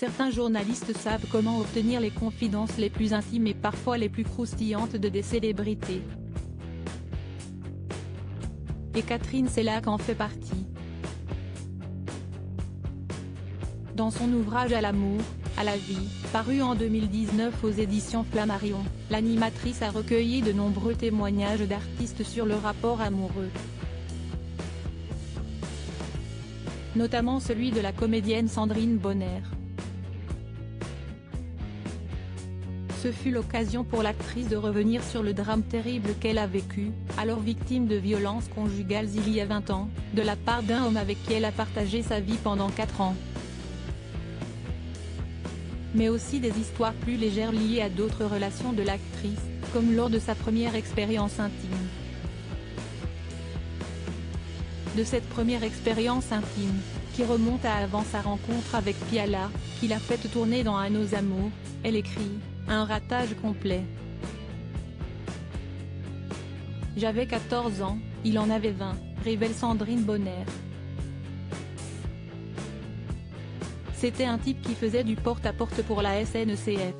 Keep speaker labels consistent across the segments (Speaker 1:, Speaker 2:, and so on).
Speaker 1: certains journalistes savent comment obtenir les confidences les plus intimes et parfois les plus croustillantes de des célébrités. Et Catherine Sellac en fait partie. Dans son ouvrage À l'amour, à la vie, paru en 2019 aux éditions Flammarion, l'animatrice a recueilli de nombreux témoignages d'artistes sur le rapport amoureux. Notamment celui de la comédienne Sandrine Bonner. Ce fut l'occasion pour l'actrice de revenir sur le drame terrible qu'elle a vécu, alors victime de violences conjugales il y a 20 ans, de la part d'un homme avec qui elle a partagé sa vie pendant 4 ans. Mais aussi des histoires plus légères liées à d'autres relations de l'actrice, comme lors de sa première expérience intime. De cette première expérience intime, qui remonte à avant sa rencontre avec Piala, qui l'a fait tourner dans À nos amours, elle écrit un ratage complet. J'avais 14 ans, il en avait 20, révèle Sandrine Bonner. C'était un type qui faisait du porte-à-porte pour la SNCF.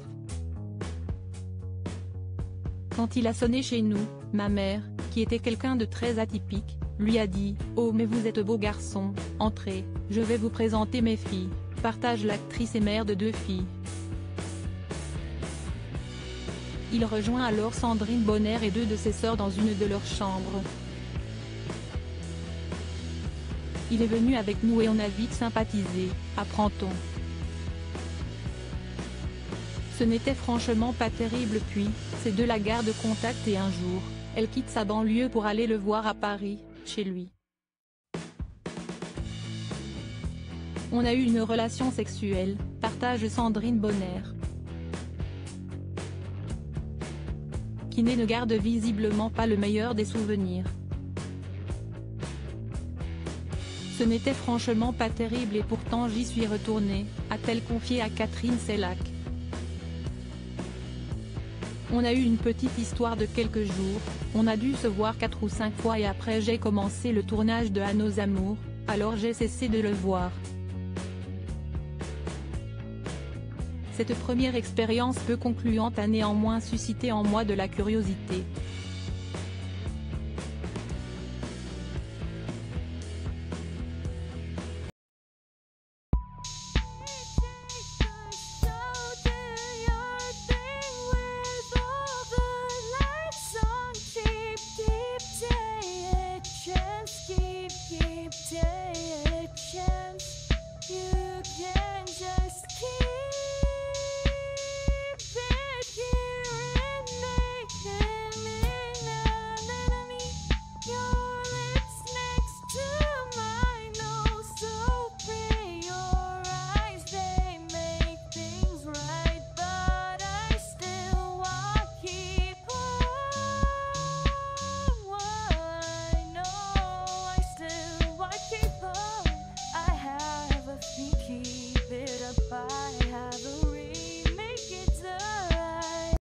Speaker 1: Quand il a sonné chez nous, ma mère, qui était quelqu'un de très atypique, lui a dit « Oh mais vous êtes beau garçon, entrez, je vais vous présenter mes filles », partage l'actrice et mère de deux filles. Il rejoint alors Sandrine Bonner et deux de ses sœurs dans une de leurs chambres. Il est venu avec nous et on a vite sympathisé, apprend-on. Ce n'était franchement pas terrible puis, c'est de la garde contact et un jour, elle quitte sa banlieue pour aller le voir à Paris, chez lui. On a eu une relation sexuelle, partage Sandrine Bonner. Kiné ne garde visiblement pas le meilleur des souvenirs. Ce n'était franchement pas terrible et pourtant j'y suis retournée, a-t-elle confié à Catherine Sellac. On a eu une petite histoire de quelques jours, on a dû se voir quatre ou cinq fois et après j'ai commencé le tournage de À nos amours, alors j'ai cessé de le voir. Cette première expérience peu concluante a néanmoins suscité en moi de la curiosité,